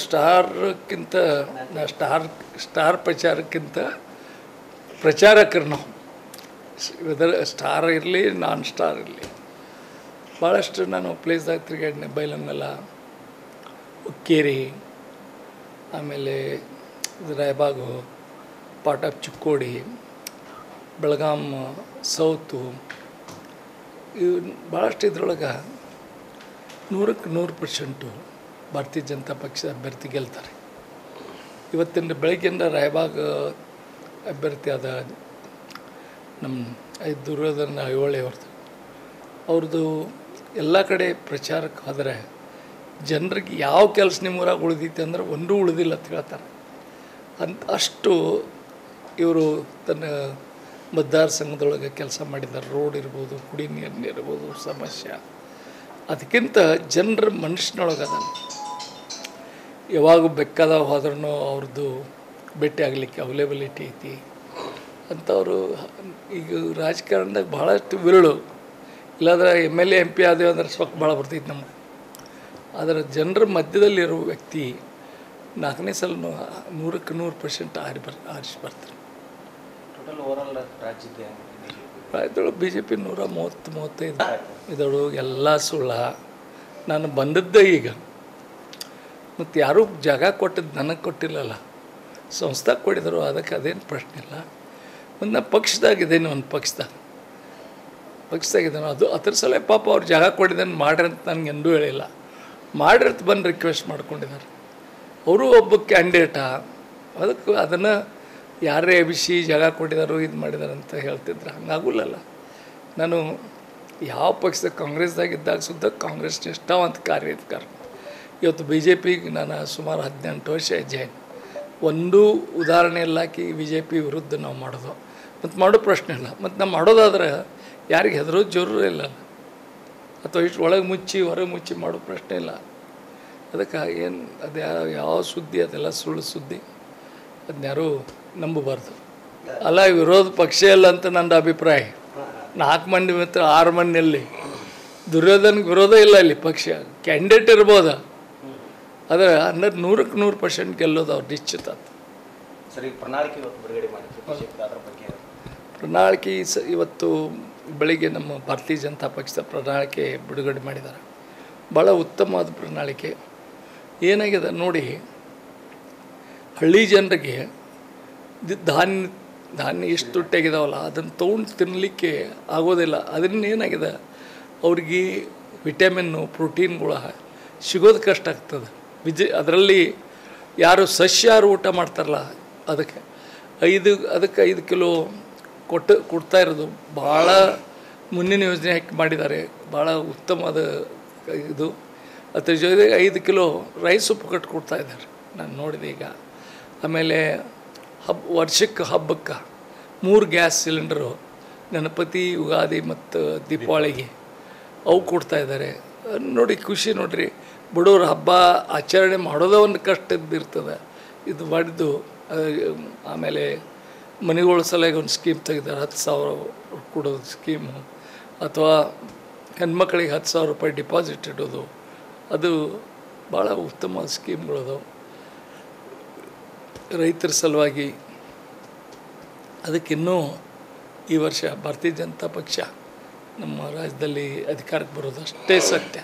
ಸ್ಟಾರ್ಕ್ಕಿಂತ star star ಪ್ರಚಾರಕ್ಕಿಂತ ಪ್ರಚಾರಕರು ನಾವು weather star ಇರಲಿ, ನಾನ್ ಸ್ಟಾರ್ ಇರಲಿ. ಭಾಳಷ್ಟು ನಾನು ಪ್ಲೇಸ್ದಾಗ ತಿರುಗಾಡಿನಿ ಬೈಲನ್ನೆಲ್ಲ ಉಕ್ಕೇರಿ, ಆಮೇಲೆ Raibag part of Chikkodi, Belgaum, south, ಇವು ಭಾಳಷ್ಟು ಇದ್ರೊಳಗೆ ನೂರಕ್ಕೆ ನೂರು ಪರ್ಸೆಂಟು ಭಾರತೀಯ ಜನತಾ ಪಕ್ಷದ ಅಭ್ಯರ್ಥಿ ಗೆಲ್ತಾರೆ. ಇವತ್ತಿನ ಬೆಳಗ್ಗೆಯಿಂದ ರಾಯಬಾಗ್ ಅಭ್ಯರ್ಥಿ ಆದ ನಮ್ಮ ದುರ್ಯೋಧನ ಐಹೊಳೆ ಅವ್ರದ್ದು. ಅವ್ರದ್ದು ಎಲ್ಲ ಕಡೆ ಪ್ರಚಾರಕ್ಕೆ ಹೋದರೆ ಜನರಿಗೆ ಯಾವ ಕೆಲಸ ನಿಮ್ಮ ಊರಾಗ ಉಳಿದೈತೆ ಅಂದ್ರೆ ಒಂದೂ ಉಳಿದಿಲ್ಲ ಅಂತ ಹೇಳ್ತಾರೆ. ಅಂತ ಅಷ್ಟು ಇವರು ತನ್ನ ಮತದಾರ ಸಂಘದೊಳಗೆ ಕೆಲಸ ಮಾಡಿದ್ದಾರೆ. ರೋಡ್ ಇರ್ಬೋದು ಕುಡಿ ನೀರಿನ ಇರ್ಬೋದು, ಸಮಸ್ಯೆ. ಅದಕ್ಕಿಂತ ಜನರ ಮನುಷ್ಯನೊಳಗೆ ಅದ ಯಾವಾಗ ಬೆಕ್ಕದ ಹೋದ್ರೂ ಅವ್ರದ್ದು ಭೇಟಿ ಆಗಲಿಕ್ಕೆ ಅವೈಲೇಬಿಲಿಟಿ ಐತಿ. ಅಂಥವ್ರು ಈಗ ರಾಜಕಾರಣದಾಗ ಭಾಳಷ್ಟು ವಿರಳು. ಇಲ್ಲಾಂದ್ರೆ M L A M P ಆದೇವು ಅಂದ್ರೆ ಸ್ವಲ್ಪ ಭಾಳ ಬರ್ತೈತಿ ನಮ್ಗೆ. ಆದರೆ ಜನರ ಮಧ್ಯದಲ್ಲಿರೋ ವ್ಯಕ್ತಿ ನಾಲ್ಕನೇ ಸಲ ನೂರಕ್ಕೆ ನೂರು ಪರ್ಸೆಂಟ್ ಆರಿ ಬರ್ ಆರಿಸಿ ಬರ್ತಾರೆ. ರಾಜ್ಯದೊಳಗೆ ಬಿ ಜೆ ಪಿ ನೂರ ಮೂವತ್ತು ಮೂವತ್ತೈದು. ಇದರೊಳಗೆ ಎಲ್ಲ ಸುಳ್ಳ. ನಾನು ಬಂದದ್ದೇ ಈಗ. ಮತ್ತು ಯಾರೂ ಜಾಗ ಕೊಟ್ಟಿದ್ದು ನನಗೆ ಕೊಟ್ಟಿಲ್ಲಲ್ಲ. ಸಂಸ್ಥೆ ಕೊಡಿದರು, ಅದಕ್ಕೆ ಅದೇನು ಪ್ರಶ್ನೆ ಇಲ್ಲ. ಒಂದು ನಾನು ಪಕ್ಷದಾಗಿದ್ದೇನೆ ಒಂದು ಪಕ್ಷದಾಗ. ಪಕ್ಷದಾಗಿದ್ದೇನೆ ಅದು ಅದ್ರ ಸಲ ಪಾಪ ಅವ್ರು ಜಾಗ ಕೊಟ್ಟಿದ್ದೇನೆ ಮಾಡ್ರಿ ಅಂತ ನನಗೆ ಎಂದೂ ಹೇಳಿಲ್ಲ. ಮಾಡ್ರಿ ಬಂದು ರಿಕ್ವೆಸ್ಟ್ ಮಾಡ್ಕೊಂಡಿದ್ದಾರೆ ಅವರು ಒಬ್ಬ ಕ್ಯಾಂಡಿಡೇಟಾ ಅದಕ್ಕೆ ಅದನ್ನು ಯಾರೇ ವಿಷಯ ಜಾಗ ಕೊಟ್ಟಿದ್ದಾರೋ ಇದು ಮಾಡಿದಾರೆ ಅಂತ ಹೇಳ್ತಿದ್ರು. ಹಂಗಾಗಲ್ಲಲ್ಲ ನಾನು ಯಾವ ಪಕ್ಷದ ಕಾಂಗ್ರೆಸ್ದಾಗಿದ್ದಾಗ ಸುದ್ದ ಕಾಂಗ್ರೆಸ್ ನಿಷ್ಠಾವಂತ ಕಾರ್ಯಕರ್ತ ಇವತ್ತು ಬಿ ಜೆ ಪಿಗೆ ನಾನು ಸುಮಾರು ಹದಿನೆಂಟು ವರ್ಷ ಜೈನ್ ಒಂದೂ ಉದಾಹರಣೆ ಇಲ್ಲಾಕಿ ಬಿ ಜೆ ಪಿ ವಿರುದ್ಧ ನಾವು ಮಾಡೋದು. ಮತ್ತು ಮಾಡೋ ಪ್ರಶ್ನೆ ಇಲ್ಲ. ಮತ್ತು ನಾವು ಮಾಡೋದಾದ್ರೆ ಯಾರಿಗೆ ಹೆದರೋ ಜರೂರು ಇಲ್ಲ. ಅಥವಾ ಇಷ್ಟು ಒಳಗೆ ಮುಚ್ಚಿ, ಹೊರಗೆ ಮುಚ್ಚಿ ಮಾಡೋ ಪ್ರಶ್ನೆ ಇಲ್ಲ. ಅದಕ್ಕೆ ಏನು, ಅದು ಯಾವ ಯಾವ ಸುದ್ದಿ, ಅದೆಲ್ಲ ಸುಳ್ಳು ಸುದ್ದಿ. ಯಾರು ನಂಬಬಾರ್ದು. ಅಲ್ಲ, ವಿರೋಧ ಪಕ್ಷ ಇಲ್ಲ ಅಂತ ನನ್ನ ಅಭಿಪ್ರಾಯ. ನಾಲ್ಕು ಮಂದಿ ಮಿತ್ರ, ಆರು ಮಂದಿಯಲ್ಲಿ. ದುರ್ಯೋಧನಗೆ ವಿರೋಧ ಇಲ್ಲ ಇಲ್ಲಿ ಪಕ್ಷ. ಕ್ಯಾಂಡಿಡೇಟ್ ಇರ್ಬೋದ? ಆದರೆ ಹಂಡ್ರೆಡ್ ನೂರಕ್ಕೆ ನೂರು ಪರ್ಸೆಂಟ್ ಗೆಲ್ಲೋದು ಅವ್ರು ನಿಶ್ಚಿತ ಪ್ರಣಾಳಿಕೆ ಇವತ್ತು ಬಿಡುಗಡೆ ಬಗ್ಗೆ ಪ್ರಣಾಳಿಕೆ ಸ ಇವತ್ತು ಬೆಳಿಗ್ಗೆ ನಮ್ಮ ಭಾರತೀಯ ಜನತಾ ಪಕ್ಷದ ಪ್ರಣಾಳಿಕೆ ಬಿಡುಗಡೆ ಮಾಡಿದ್ದಾರೆ. ಭಾಳ ಉತ್ತಮವಾದ ಪ್ರಣಾಳಿಕೆ. ಏನಾಗಿದೆ ನೋಡಿ ಹಳ್ಳಿ ಜನರಿಗೆ ದಿ- ಧಾನ್ಯ ಧಾನ್ಯ ಎಷ್ಟು ತುಟ್ಟಾಗಿದಾವಲ್ಲ ಅದನ್ನು ತೊಗೊಂಡು ತಿನ್ನಲಿಕ್ಕೆ ಆಗೋದಿಲ್ಲ. ಅದರಿಂದ ಏನಾಗಿದೆ ಅವ್ರಿಗೆ ವಿಟಮಿನ್ನು ಪ್ರೋಟೀನ್ಗಳು ಸಿಗೋದು ಕಷ್ಟ ಆಗ್ತದೆ. ವಿಜ ಅದರಲ್ಲಿ ಯಾರು ಸಸ್ಯಾಹಾರ ಊಟ ಮಾಡ್ತಾರಲ್ಲ, ಅದಕ್ಕೆ ಐದು ಅದಕ್ಕೆ ಐದು ಕಿಲೋ ಕೊಟ್ಟು ಕೊಡ್ತಾ ಇರೋದು ಭಾಳ ಮುಂದಿನ ಯೋಜನೆ ಹಾಕಿ ಮಾಡಿದ್ದಾರೆ. ಭಾಳ ಉತ್ತಮವಾದ ಇದು. ಅದ್ರ ಜೊತೆಗೆ ಐದು ಕಿಲೋ ರೈಸ್ ಉಪ್ಪು ಕಟ್ಟು ಕೊಡ್ತಾ ಇದ್ದಾರೆ. ನಾನು ನೋಡಿದೆ ಈಗ. ಆಮೇಲೆ ಹಬ್, ವರ್ಷಕ್ಕೆ ಹಬ್ಬಕ್ಕೆ ಮೂರು ಗ್ಯಾಸ್ ಸಿಲಿಂಡರು, ಗಣಪತಿ, ಯುಗಾದಿ ಮತ್ತು ದೀಪಾವಳಿಗೆ ಅವು ಕೊಡ್ತಾ ಇದ್ದಾರೆ. ನೋಡಿ ಖುಷಿ ನೋಡ್ರಿ. ಬಡವ್ರ ಹಬ್ಬ ಆಚರಣೆ ಮಾಡೋದೇ ಒಂದು ಕಷ್ಟದ್ದಿರ್ತದೆ. ಇದು ಮಾಡಿದ್ದು ಆಮೇಲೆ ಮನೆಗಳ ಸಲುವಾಗಿ ಒಂದು ಸ್ಕೀಮ್ ತೆಗೆದಾರೆ, ಹತ್ತು ಸಾವಿರ ಕೊಡೋದು ಸ್ಕೀಮು ಅಥವಾ ಹೆಣ್ಮಕ್ಳಿಗೆ ಹತ್ತು ಸಾವಿರ ರೂಪಾಯಿ ಡಿಪಾಸಿಟ್ ಇಡೋದು. ಅದು ಭಾಳ ಉತ್ತಮ ಸ್ಕೀಮ್ಗಳದು ರೈತರ ಸಲುವಾಗಿ ಅದಕ್ಕಿನ್ನೂ ಈ ವರ್ಷ ಭಾರತೀಯ ಜನತಾ ಪಕ್ಷ ನಮ್ಮ ರಾಜ್ಯದಲ್ಲಿ ಅಧಿಕಾರಕ್ಕೆ ಬರೋದು ಅಷ್ಟೇ ಸತ್ಯ.